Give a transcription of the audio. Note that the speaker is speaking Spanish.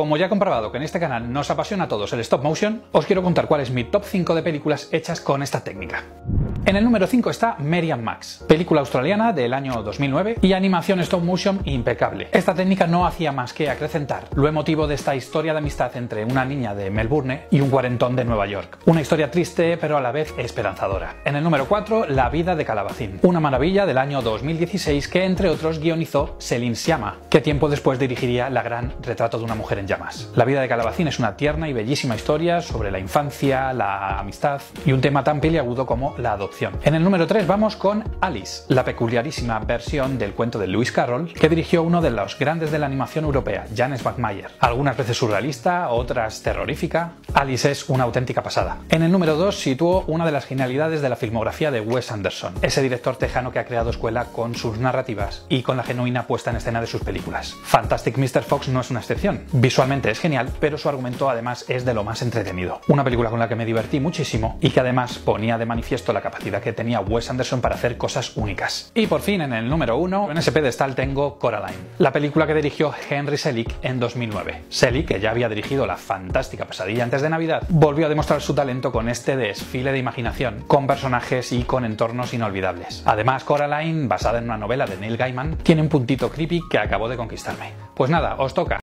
Como ya he comprobado que en este canal nos apasiona a todos el stop motion, os quiero contar cuál es mi top 5 de películas hechas con esta técnica. En el número 5 está Merian Max, película australiana del año 2009 y animación stop motion impecable. Esta técnica no hacía más que acrecentar lo emotivo de esta historia de amistad entre una niña de Melbourne y un cuarentón de Nueva York. Una historia triste pero a la vez esperanzadora. En el número 4, La vida de Calabacín, una maravilla del año 2016 que entre otros guionizó Celine Siama, que tiempo después dirigiría la gran Retrato de una mujer en llamas. La vida de Calabacín es una tierna y bellísima historia sobre la infancia, la amistad y un tema tan peliagudo como la adopción en el número 3 vamos con Alice, la peculiarísima versión del cuento de Lewis Carroll que dirigió uno de los grandes de la animación europea, Janes Bachmayer. Algunas veces surrealista, otras terrorífica. Alice es una auténtica pasada. En el número 2 situó una de las genialidades de la filmografía de Wes Anderson, ese director tejano que ha creado escuela con sus narrativas y con la genuina puesta en escena de sus películas. Fantastic Mr. Fox no es una excepción. Visualmente es genial, pero su argumento además es de lo más entretenido. Una película con la que me divertí muchísimo y que además ponía de manifiesto la capacidad que tenía Wes Anderson para hacer cosas únicas. Y por fin, en el número 1, en ese pedestal tengo Coraline, la película que dirigió Henry Selick en 2009. Selick, que ya había dirigido la fantástica Pesadilla antes de Navidad, volvió a demostrar su talento con este desfile de imaginación, con personajes y con entornos inolvidables. Además, Coraline, basada en una novela de Neil Gaiman, tiene un puntito creepy que acabó de conquistarme. Pues nada, os toca.